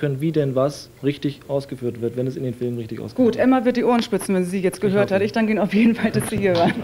können, wie denn was richtig ausgeführt wird, wenn es in den Filmen richtig ausgeführt wird. Gut, Emma wird die Ohren spitzen, wenn sie sie jetzt gehört ich hat. Ich danke Ihnen auf jeden Fall, dass Sie hier waren.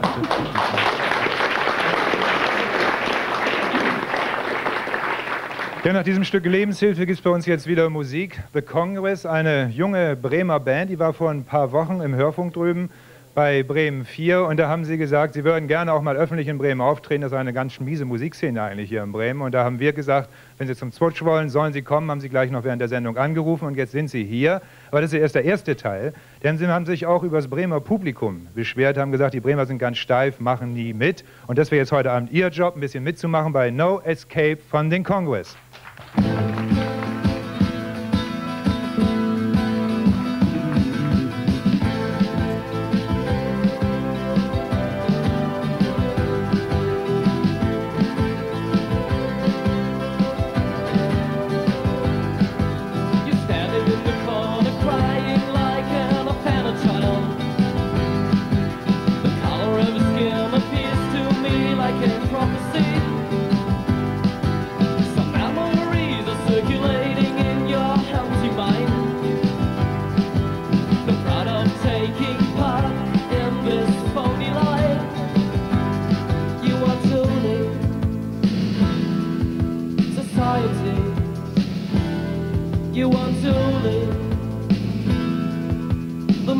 Ja, nach diesem Stück Lebenshilfe gibt es bei uns jetzt wieder Musik. The Congress, eine junge Bremer Band, die war vor ein paar Wochen im Hörfunk drüben bei Bremen 4 und da haben sie gesagt, sie würden gerne auch mal öffentlich in Bremen auftreten. Das ist eine ganz miese Musikszene eigentlich hier in Bremen. Und da haben wir gesagt, wenn sie zum Zwutsch wollen, sollen sie kommen, haben sie gleich noch während der Sendung angerufen und jetzt sind sie hier. Aber das ist erst der erste Teil, denn sie haben sich auch über das Bremer Publikum beschwert, haben gesagt, die Bremer sind ganz steif, machen nie mit. Und das wäre jetzt heute Abend ihr Job, ein bisschen mitzumachen bei No Escape von den Congress.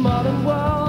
modern world.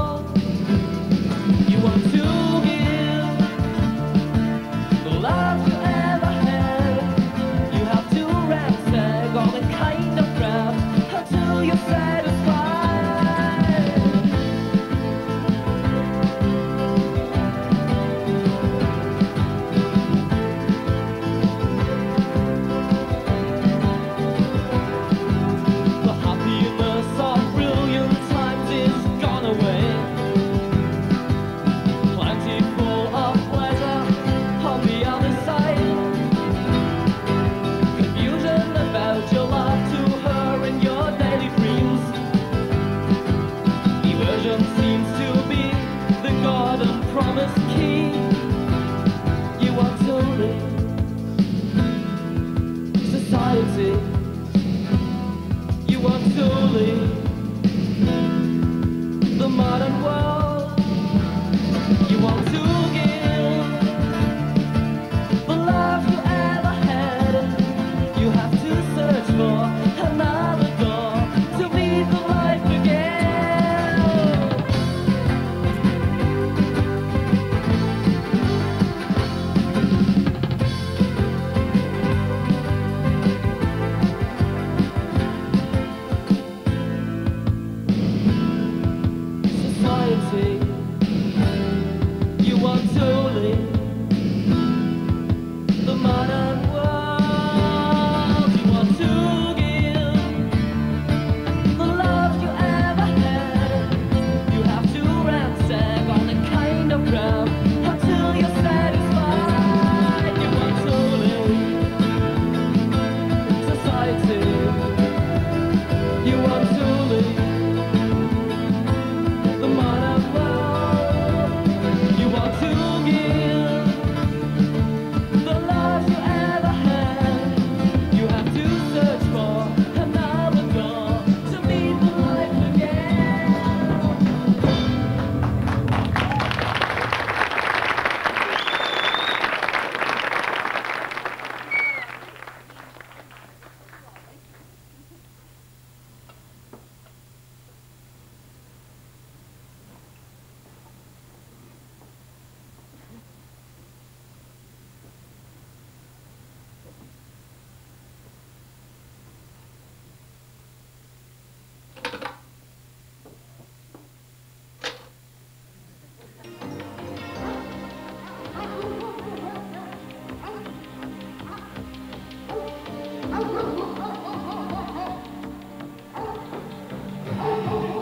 see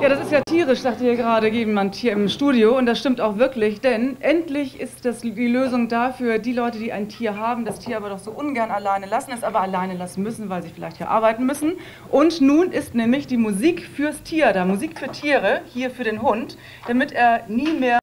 Ja, das ist ja tierisch, sagte hier gerade jemand hier im Studio. Und das stimmt auch wirklich, denn endlich ist das die Lösung dafür, die Leute, die ein Tier haben, das Tier aber doch so ungern alleine lassen, es aber alleine lassen müssen, weil sie vielleicht hier arbeiten müssen. Und nun ist nämlich die Musik fürs Tier da, Musik für Tiere, hier für den Hund, damit er nie mehr